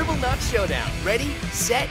Rebel Knock Showdown. Ready, set,